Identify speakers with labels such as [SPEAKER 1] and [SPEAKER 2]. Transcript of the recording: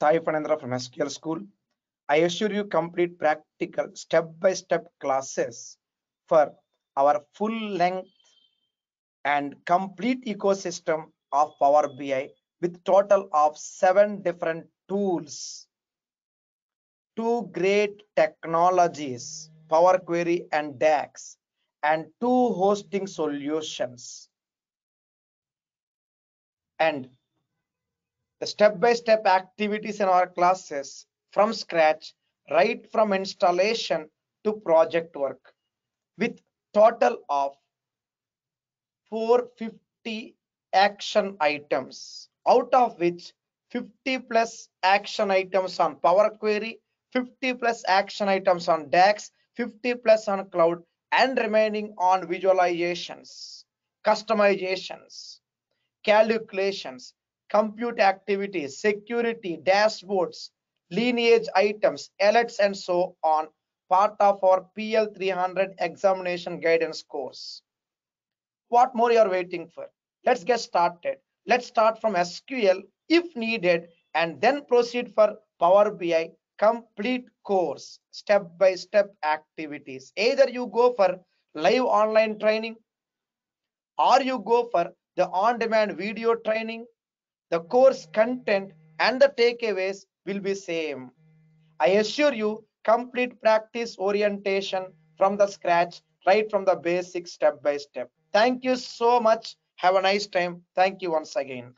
[SPEAKER 1] Sai Phanindra from SQL School. I assure you complete practical step-by-step classes for our full length and complete ecosystem of Power BI with total of seven different tools. Two great technologies, Power Query and DAX, and two hosting solutions. And the step-by-step activities in our classes from scratch, right from installation to project work with total of 450 action items, out of which 50 plus action items on Power Query, 50 plus action items on DAX, 50 plus on cloud, and remaining on visualizations, customizations, calculations, compute activities, security, dashboards, lineage items, alerts, and so on, part of our PL300 examination guidance course. What more you are waiting for? Let's get started. Let's start from SQL if needed and then proceed for Power BI complete course step by step activities. Either you go for live online training or you go for the on demand video training. The course content and the takeaways will be same. I assure you complete practice orientation from the scratch right from the basic step by step. Thank you so much. Have a nice time. Thank you once again.